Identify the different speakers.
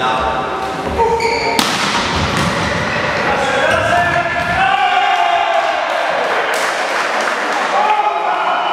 Speaker 1: Now,